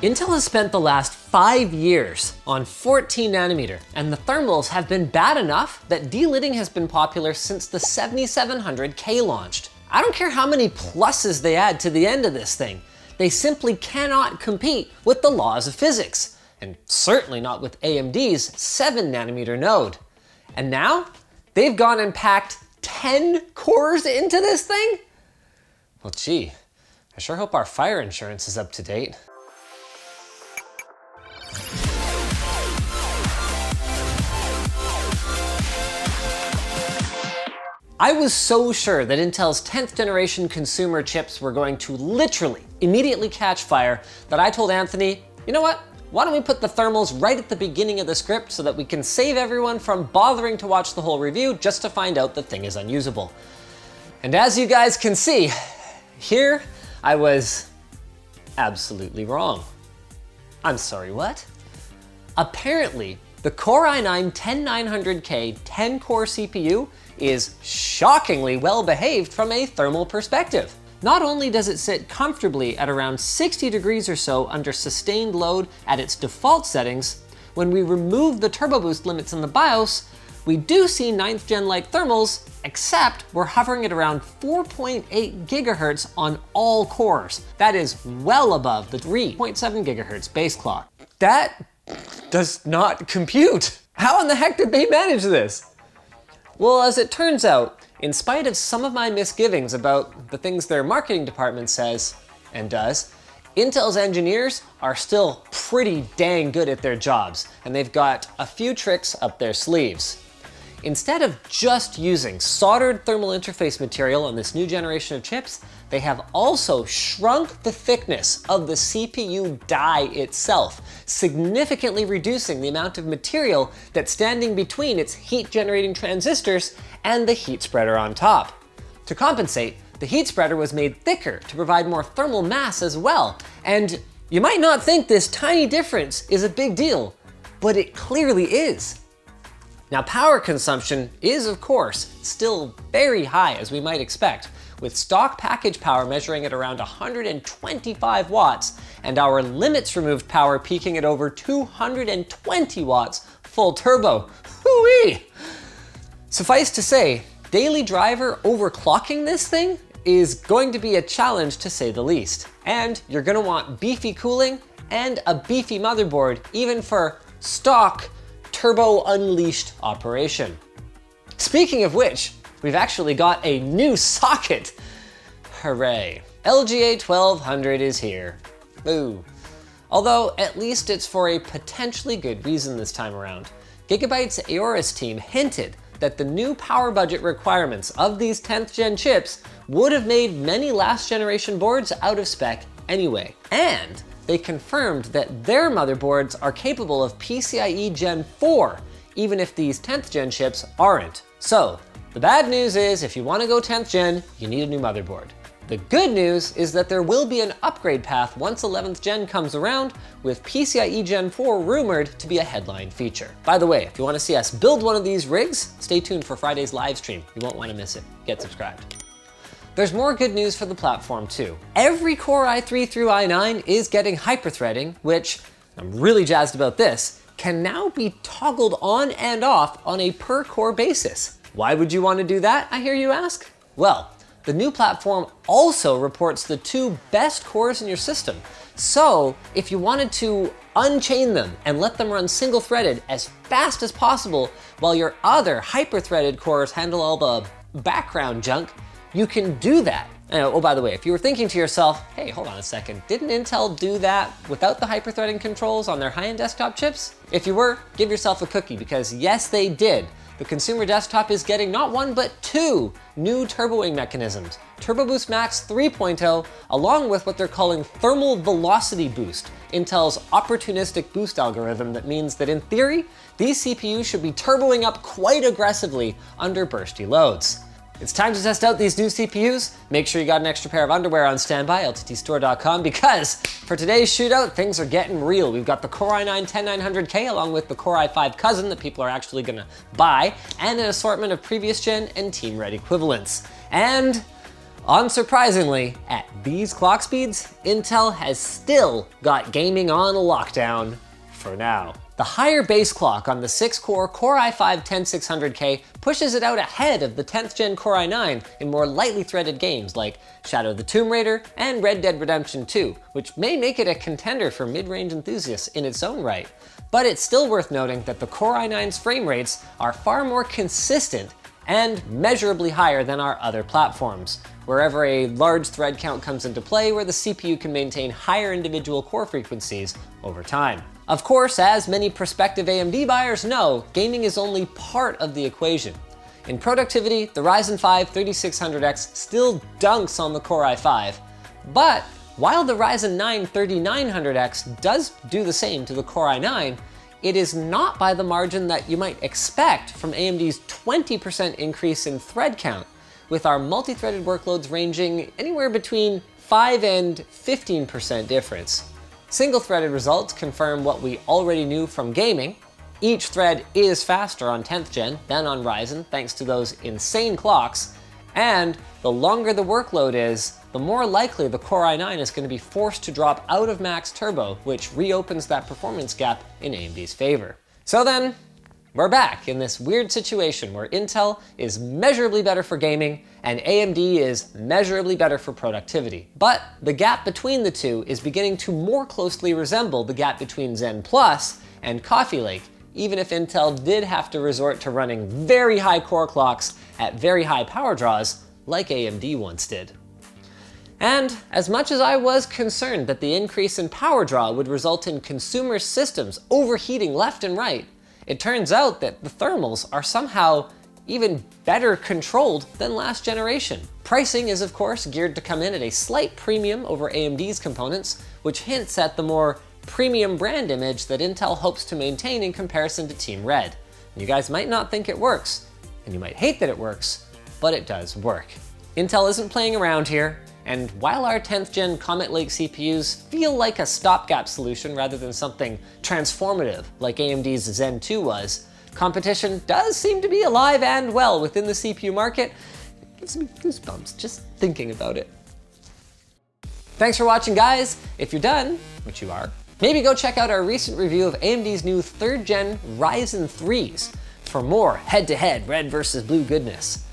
Intel has spent the last five years on 14 nanometer, and the thermals have been bad enough that delidding has been popular since the 7700K launched. I don't care how many pluses they add to the end of this thing, they simply cannot compete with the laws of physics, and certainly not with AMD's 7 nanometer node. And now, they've gone and packed 10 cores into this thing? Well, gee, I sure hope our fire insurance is up to date. I was so sure that Intel's 10th generation consumer chips were going to literally immediately catch fire that I told Anthony, you know what? Why don't we put the thermals right at the beginning of the script so that we can save everyone from bothering to watch the whole review just to find out the thing is unusable. And as you guys can see, here I was absolutely wrong. I'm sorry, what? Apparently, the Core i9-10900K 10-core CPU is shockingly well behaved from a thermal perspective. Not only does it sit comfortably at around 60 degrees or so under sustained load at its default settings, when we remove the turbo boost limits in the BIOS, we do see 9th gen like thermals, except we're hovering at around 4.8 gigahertz on all cores. That is well above the 3.7 gigahertz base clock. That does not compute. How in the heck did they manage this? Well, as it turns out, in spite of some of my misgivings about the things their marketing department says and does, Intel's engineers are still pretty dang good at their jobs, and they've got a few tricks up their sleeves. Instead of just using soldered thermal interface material on this new generation of chips, they have also shrunk the thickness of the CPU die itself, significantly reducing the amount of material that's standing between its heat generating transistors and the heat spreader on top. To compensate, the heat spreader was made thicker to provide more thermal mass as well, and you might not think this tiny difference is a big deal, but it clearly is. Now power consumption is of course still very high as we might expect, with stock package power measuring at around 125 watts and our limits removed power peaking at over 220 watts full turbo. Hooey! Suffice to say, daily driver overclocking this thing is going to be a challenge to say the least. And you're gonna want beefy cooling and a beefy motherboard even for stock Turbo Unleashed operation. Speaking of which, we've actually got a new socket. Hooray. LGA 1200 is here. Boo. Although, at least it's for a potentially good reason this time around. Gigabyte's Aorus team hinted that the new power budget requirements of these 10th gen chips would have made many last generation boards out of spec anyway. And they confirmed that their motherboards are capable of PCIe Gen 4, even if these 10th gen chips aren't. So, the bad news is if you want to go 10th gen, you need a new motherboard. The good news is that there will be an upgrade path once 11th gen comes around, with PCIe Gen 4 rumored to be a headline feature. By the way, if you want to see us build one of these rigs, stay tuned for Friday's live stream. You won't want to miss it. Get subscribed. There's more good news for the platform too. Every Core i3 through i9 is getting hyperthreading, which, I'm really jazzed about this, can now be toggled on and off on a per core basis. Why would you want to do that, I hear you ask? Well, the new platform also reports the two best cores in your system. So if you wanted to unchain them and let them run single threaded as fast as possible while your other hyper-threaded cores handle all the background junk, you can do that. oh, by the way, if you were thinking to yourself, hey, hold on a second, didn't Intel do that without the hyperthreading controls on their high-end desktop chips? If you were, give yourself a cookie because yes, they did. The consumer desktop is getting not one, but two new turboing mechanisms. Turbo Boost Max 3.0, along with what they're calling Thermal Velocity Boost, Intel's opportunistic boost algorithm that means that in theory, these CPUs should be turboing up quite aggressively under bursty loads. It's time to test out these new CPUs. Make sure you got an extra pair of underwear on standby, lttstore.com, because for today's shootout, things are getting real. We've got the Core i9-10900K along with the Core i5 cousin that people are actually gonna buy, and an assortment of previous gen and team red equivalents. And Unsurprisingly, at these clock speeds, Intel has still got gaming on lockdown for now. The higher base clock on the 6-core Core i5-10600K pushes it out ahead of the 10th gen Core i9 in more lightly threaded games like Shadow of the Tomb Raider and Red Dead Redemption 2, which may make it a contender for mid-range enthusiasts in its own right. But it's still worth noting that the Core i9's frame rates are far more consistent and measurably higher than our other platforms, wherever a large thread count comes into play where the CPU can maintain higher individual core frequencies over time. Of course, as many prospective AMD buyers know, gaming is only part of the equation. In productivity, the Ryzen 5 3600X still dunks on the Core i5, but while the Ryzen 9 3900X does do the same to the Core i9, it is not by the margin that you might expect from AMD's 20% increase in thread count, with our multi-threaded workloads ranging anywhere between 5 and 15% difference. Single-threaded results confirm what we already knew from gaming. Each thread is faster on 10th gen than on Ryzen thanks to those insane clocks, and the longer the workload is, the more likely the Core i9 is going to be forced to drop out of max turbo, which reopens that performance gap in AMD's favor. So then, we're back in this weird situation where Intel is measurably better for gaming and AMD is measurably better for productivity. But the gap between the two is beginning to more closely resemble the gap between Zen Plus and Coffee Lake, even if Intel did have to resort to running very high core clocks at very high power draws like AMD once did. And as much as I was concerned that the increase in power draw would result in consumer systems overheating left and right, it turns out that the thermals are somehow even better controlled than last generation. Pricing is of course geared to come in at a slight premium over AMD's components, which hints at the more premium brand image that Intel hopes to maintain in comparison to Team Red. You guys might not think it works, and you might hate that it works, but it does work. Intel isn't playing around here, and while our 10th gen Comet Lake CPUs feel like a stopgap solution rather than something transformative like AMD's Zen 2 was, competition does seem to be alive and well within the CPU market. It gives me goosebumps just thinking about it. Thanks for watching guys. If you're done, which you are, maybe go check out our recent review of AMD's new 3rd gen Ryzen 3s for more head-to-head -head red versus blue goodness.